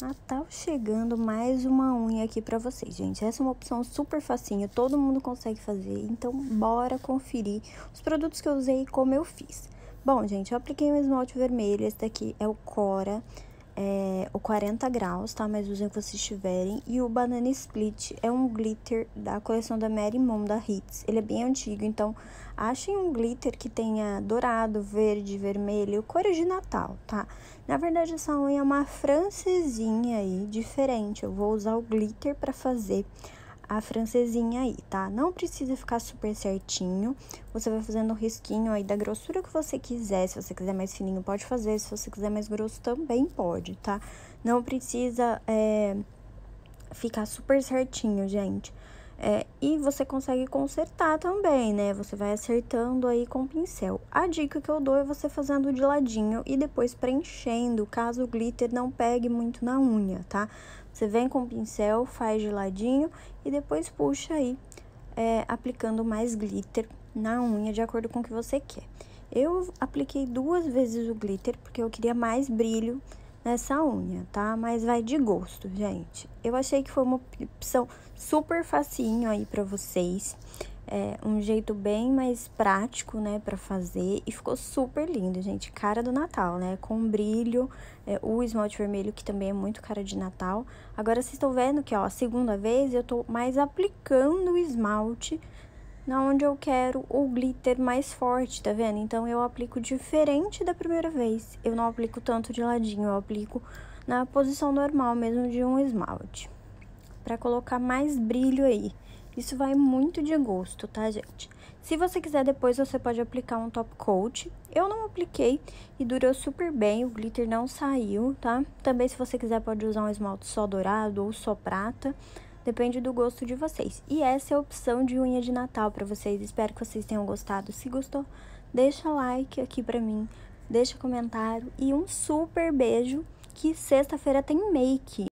Natal chegando, mais uma unha aqui pra vocês, gente. Essa é uma opção super facinho, todo mundo consegue fazer. Então, bora conferir os produtos que eu usei e como eu fiz. Bom, gente, eu apliquei um esmalte vermelho, esse daqui é o Cora, é, o 40 graus, tá? Mas usem o que vocês tiverem. E o Banana Split é um glitter da coleção da Mary Moon, da Hits. Ele é bem antigo, então achem um glitter que tenha dourado, verde, vermelho, cores de Natal, tá? Na verdade, essa unha é uma francesinha aí, diferente. Eu vou usar o glitter para fazer a francesinha aí, tá? Não precisa ficar super certinho. Você vai fazendo um risquinho aí da grossura que você quiser. Se você quiser mais fininho, pode fazer. Se você quiser mais grosso, também pode, tá? Não precisa é, ficar super certinho, gente. É, e você consegue consertar também, né? Você vai acertando aí com o pincel. A dica que eu dou é você fazendo de ladinho e depois preenchendo, caso o glitter não pegue muito na unha, tá? Você vem com o pincel, faz de ladinho e depois puxa aí, é, aplicando mais glitter na unha de acordo com o que você quer. Eu apliquei duas vezes o glitter porque eu queria mais brilho nessa unha, tá? Mas vai de gosto, gente. Eu achei que foi uma opção super facinho aí pra vocês. É um jeito bem mais prático, né, pra fazer. E ficou super lindo, gente. Cara do Natal, né? Com brilho, é, o esmalte vermelho, que também é muito cara de Natal. Agora, vocês estão vendo que, ó, a segunda vez eu tô mais aplicando o esmalte na onde eu quero o glitter mais forte, tá vendo? Então, eu aplico diferente da primeira vez. Eu não aplico tanto de ladinho, eu aplico na posição normal mesmo de um esmalte. Pra colocar mais brilho aí. Isso vai muito de gosto, tá, gente? Se você quiser depois, você pode aplicar um top coat. Eu não apliquei e durou super bem, o glitter não saiu, tá? Também, se você quiser, pode usar um esmalte só dourado ou só prata. Depende do gosto de vocês. E essa é a opção de unha de Natal para vocês. Espero que vocês tenham gostado. Se gostou, deixa like aqui para mim, deixa comentário e um super beijo que sexta-feira tem make.